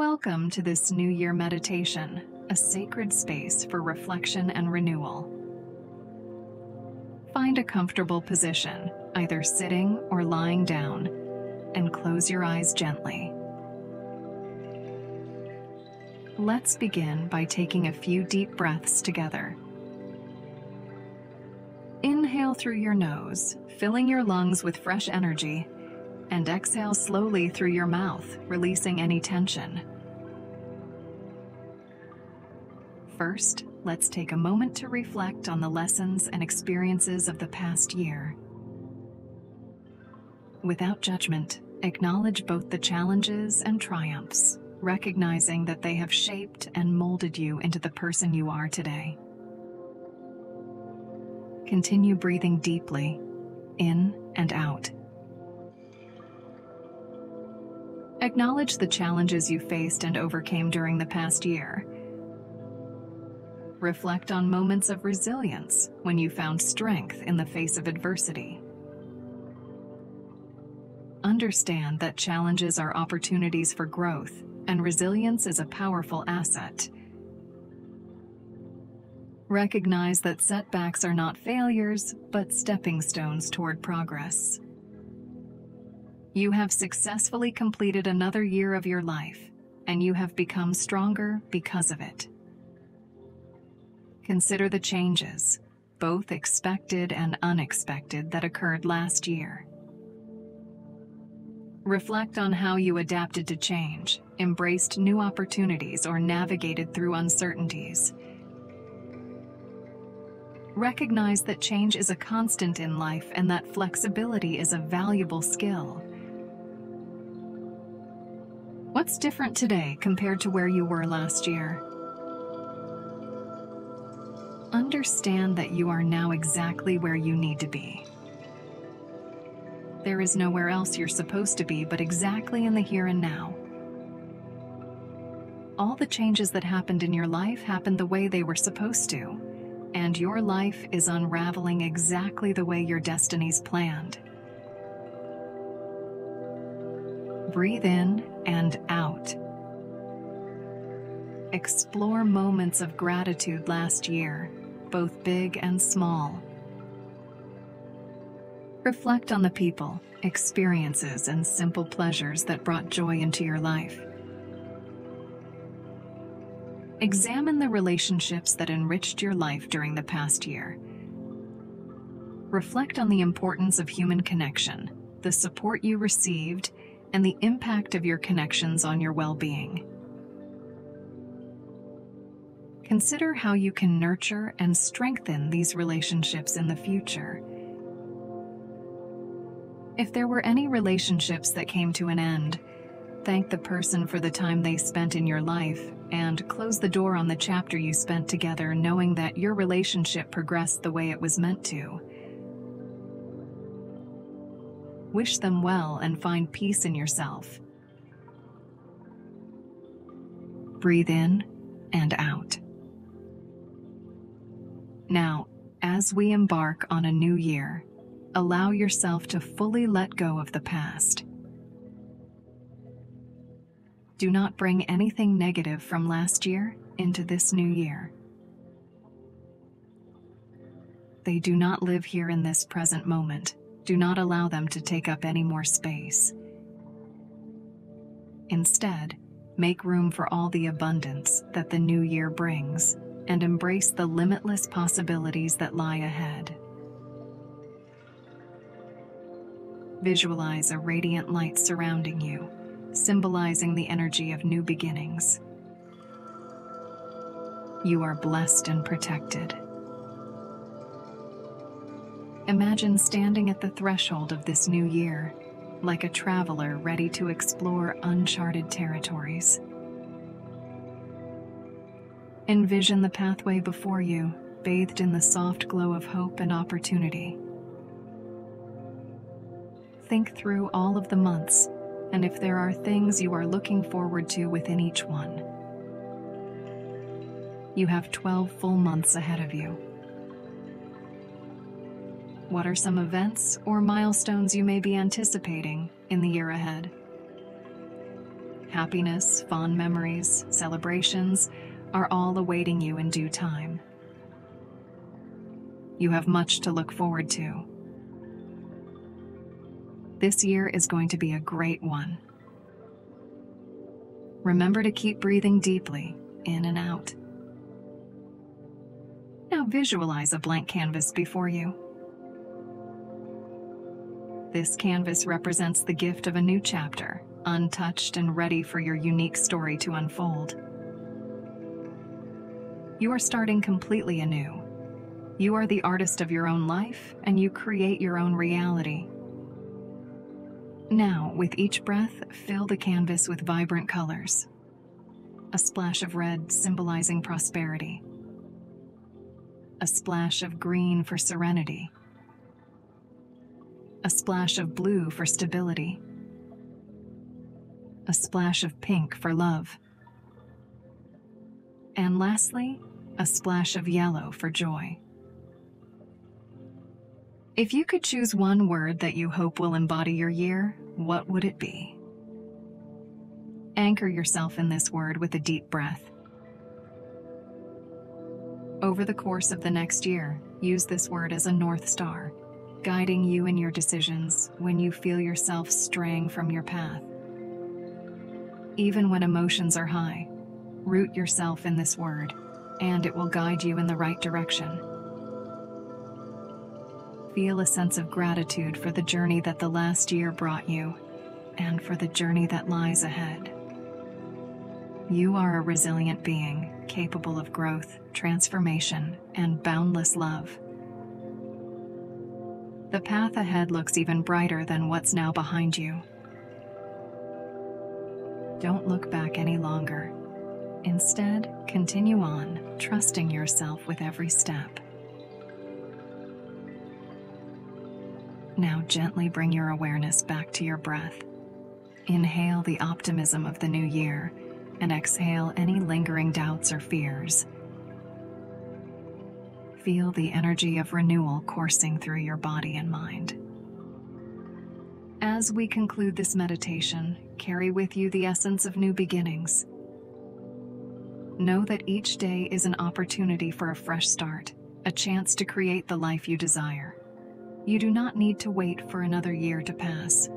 Welcome to this New Year meditation, a sacred space for reflection and renewal. Find a comfortable position, either sitting or lying down, and close your eyes gently. Let's begin by taking a few deep breaths together. Inhale through your nose, filling your lungs with fresh energy, and exhale slowly through your mouth, releasing any tension. First, let's take a moment to reflect on the lessons and experiences of the past year. Without judgment, acknowledge both the challenges and triumphs, recognizing that they have shaped and molded you into the person you are today. Continue breathing deeply, in and out. Acknowledge the challenges you faced and overcame during the past year. Reflect on moments of resilience when you found strength in the face of adversity. Understand that challenges are opportunities for growth, and resilience is a powerful asset. Recognize that setbacks are not failures, but stepping stones toward progress. You have successfully completed another year of your life, and you have become stronger because of it. Consider the changes, both expected and unexpected, that occurred last year. Reflect on how you adapted to change, embraced new opportunities, or navigated through uncertainties. Recognize that change is a constant in life and that flexibility is a valuable skill. What's different today compared to where you were last year? Understand that you are now exactly where you need to be. There is nowhere else you're supposed to be but exactly in the here and now. All the changes that happened in your life happened the way they were supposed to, and your life is unraveling exactly the way your destiny's planned. Breathe in and out. Explore moments of gratitude last year, both big and small. Reflect on the people, experiences, and simple pleasures that brought joy into your life. Examine the relationships that enriched your life during the past year. Reflect on the importance of human connection, the support you received, and the impact of your connections on your well being. Consider how you can nurture and strengthen these relationships in the future. If there were any relationships that came to an end, thank the person for the time they spent in your life and close the door on the chapter you spent together knowing that your relationship progressed the way it was meant to. Wish them well and find peace in yourself. Breathe in and out. Now, as we embark on a new year, allow yourself to fully let go of the past. Do not bring anything negative from last year into this new year. They do not live here in this present moment. Do not allow them to take up any more space. Instead, make room for all the abundance that the new year brings and embrace the limitless possibilities that lie ahead. Visualize a radiant light surrounding you, symbolizing the energy of new beginnings. You are blessed and protected. Imagine standing at the threshold of this new year, like a traveler ready to explore uncharted territories. Envision the pathway before you, bathed in the soft glow of hope and opportunity. Think through all of the months, and if there are things you are looking forward to within each one. You have 12 full months ahead of you. What are some events or milestones you may be anticipating in the year ahead? Happiness, fond memories, celebrations are all awaiting you in due time. You have much to look forward to. This year is going to be a great one. Remember to keep breathing deeply, in and out. Now visualize a blank canvas before you. This canvas represents the gift of a new chapter, untouched and ready for your unique story to unfold. You are starting completely anew. You are the artist of your own life, and you create your own reality. Now, with each breath, fill the canvas with vibrant colors. A splash of red symbolizing prosperity. A splash of green for serenity. A splash of blue for stability. A splash of pink for love. And lastly, a splash of yellow for joy. If you could choose one word that you hope will embody your year, what would it be? Anchor yourself in this word with a deep breath. Over the course of the next year, use this word as a North Star, guiding you in your decisions when you feel yourself straying from your path. Even when emotions are high, root yourself in this word, and it will guide you in the right direction. Feel a sense of gratitude for the journey that the last year brought you and for the journey that lies ahead. You are a resilient being, capable of growth, transformation, and boundless love. The path ahead looks even brighter than what's now behind you. Don't look back any longer. Instead, continue on, trusting yourself with every step. Now gently bring your awareness back to your breath. Inhale the optimism of the new year and exhale any lingering doubts or fears. Feel the energy of renewal coursing through your body and mind. As we conclude this meditation, carry with you the essence of new beginnings. Know that each day is an opportunity for a fresh start, a chance to create the life you desire. You do not need to wait for another year to pass.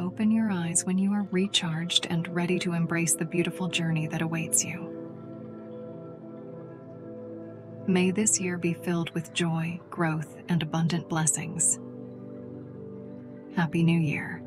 Open your eyes when you are recharged and ready to embrace the beautiful journey that awaits you. May this year be filled with joy, growth, and abundant blessings. Happy New Year.